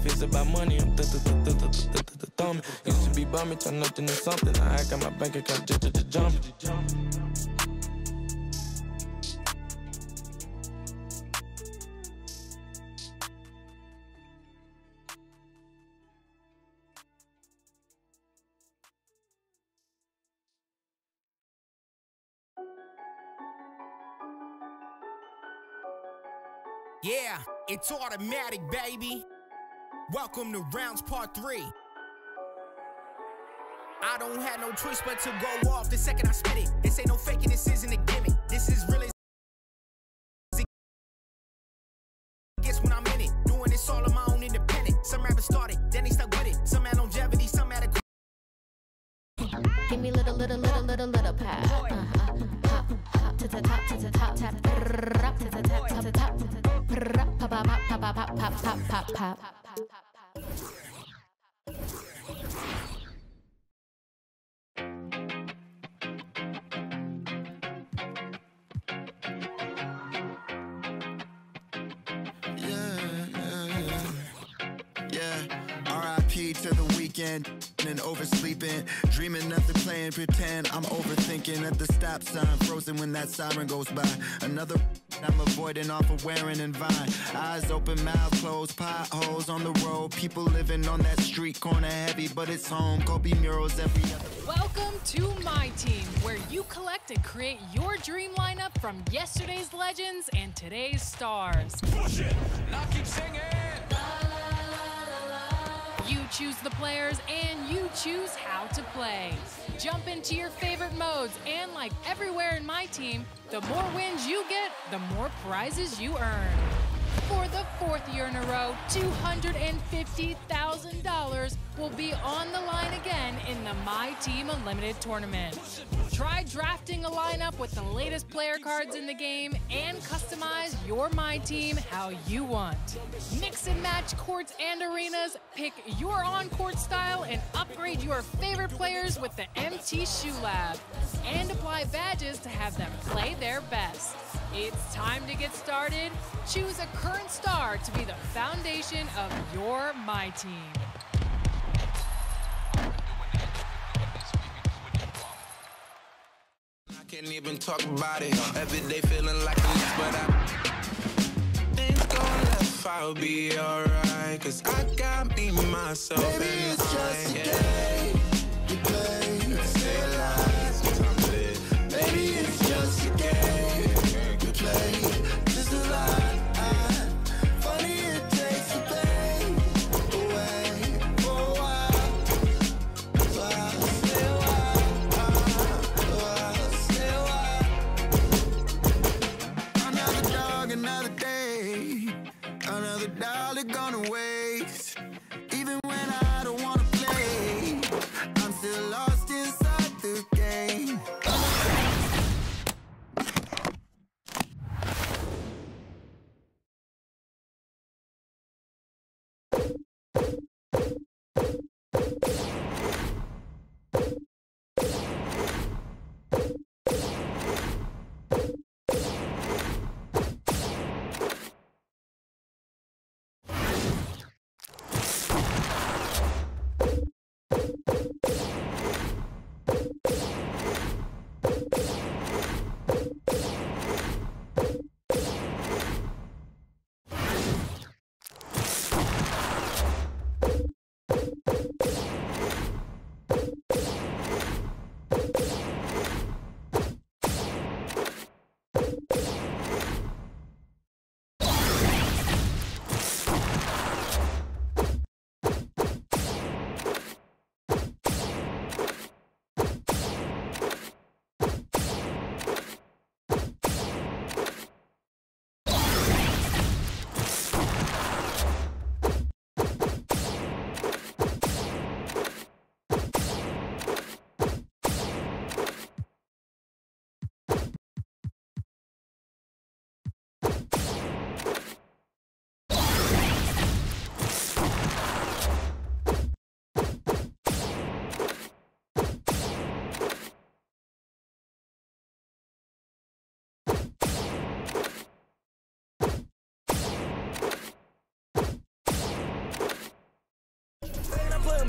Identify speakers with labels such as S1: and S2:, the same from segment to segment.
S1: If it's about money, I'm thumbing. Used to be bumming, turn nothing to something. Now I got my bank account just jumping.
S2: Yeah, it's automatic, baby. Welcome to rounds part three. I don't have no choice but to go off the second I spit it. This ain't no faking, this isn't a gimmick. This is real as it gets when I'm in it. Doing this all on my own independent. Some rappers started, then they stuck with it. Some had longevity, some had a
S3: Give me little, little, little, little, little pop. Uh-huh. Pop, pop, to the top, to the top, tap, to the top, to the top, to the top, pop, pop, pop, pop, pop, pop, pop, pop,
S4: to the weekend and oversleeping. Dreaming nothing playing pretend. I'm overthinking at the stop sign. Frozen when that siren goes by. Another I'm avoiding off of wearing and vine. Eyes open, mouth closed, potholes on the road. People living on that street corner heavy, but it's home. Kobe murals every other.
S5: Welcome to My Team, where you collect and create your dream lineup from yesterday's legends and today's stars.
S6: Push it! Now keep singing!
S5: You choose the players and you choose how to play. Jump into your favorite modes, and like everywhere in My Team, the more wins you get, the more prizes you earn. For the fourth year in a row, $250,000 will be on the line again in the My Team Unlimited tournament. Try drafting a lineup with the latest player cards in the game and customize your My Team how you want. Mix and match courts and arenas, pick your on court style, and upgrade your favorite players with the MT Shoe Lab. And apply badges to have them play their best. It's time to get started. Choose a current star to be the foundation of your My Team.
S1: Can't even talk about it. Every day feeling like a mess, but I things go left, I'll be alright. Cause I got me, myself,
S4: Maybe
S1: and
S4: it's
S1: I.
S4: just a
S1: yeah.
S4: game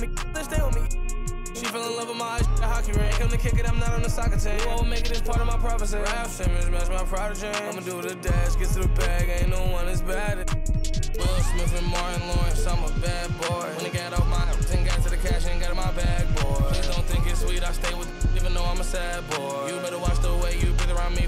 S4: me, let's stay
S1: with me.
S4: She fell in love with my hockey ring. Come to kick it, I'm not on the soccer team. I will make it as part of my prophecy. Rap Simmons, match my prodigy. I'ma do the dash, get to the bag, ain't no one as bad as. Will Smith and
S7: Martin Lawrence, I'm a bad boy. When it got out, my, then got to the cash and got in my bag, boy. Please don't think it's sweet, I stay with even though I'm a sad boy. You better watch the way you breathe around me.